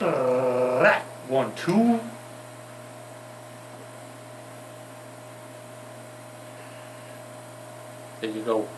One, two. There you go.